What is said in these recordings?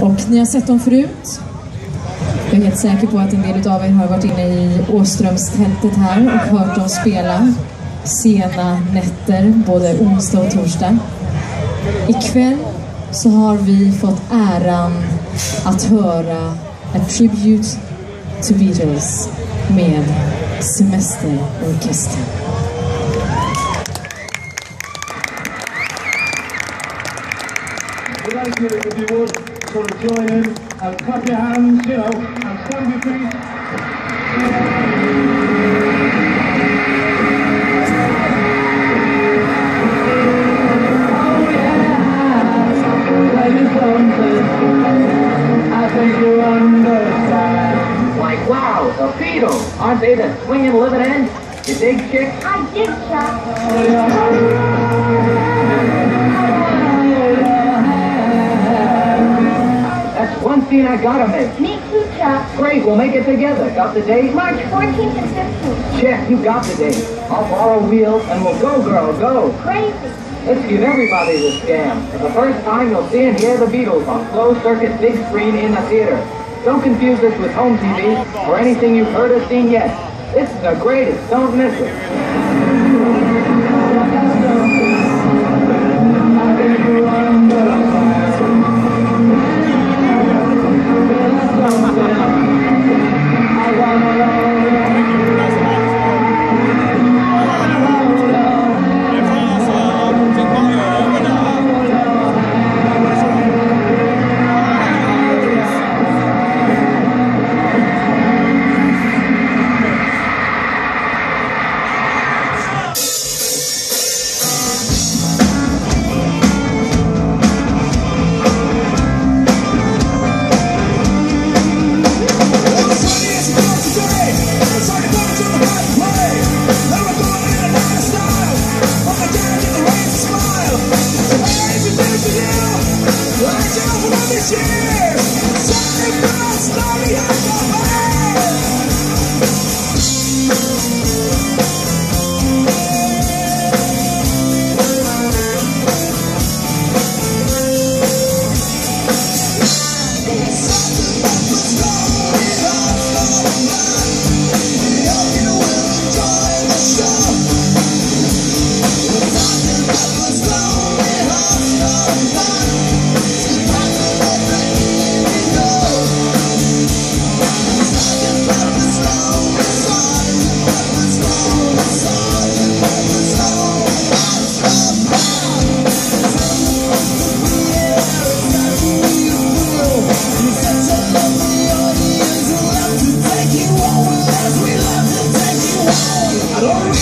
Och ni har sett dem förut. Jag är helt säker på att en del av er har varit inne i Åströmstältet här och hört dem spela sena nätter, både onsdag och torsdag. Ikväll så har vi fått äran att höra A Tribute to Beatles med Semesterorkestern. Would, sort of join in and clap your hands, you know, and stand your feet. I think you understand. Like, wow, the Beatles! Aren't they the swinging living end? You dig, chick? I did, Chuck. Oh, That's one scene I gotta make. Me too, Chuck. Great, we'll make it together. Got the date? March 14th and 15th. Check, you got the date. I'll borrow wheels and we'll go, girl, go. Crazy. Let's give everybody this scam. For the first time, you'll see and hear the Beatles on closed circuit big screen in the theater. Don't confuse this with home TV or anything you've heard or seen yet. This is the greatest. Don't miss it. Let's go. Thank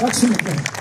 박수입니다.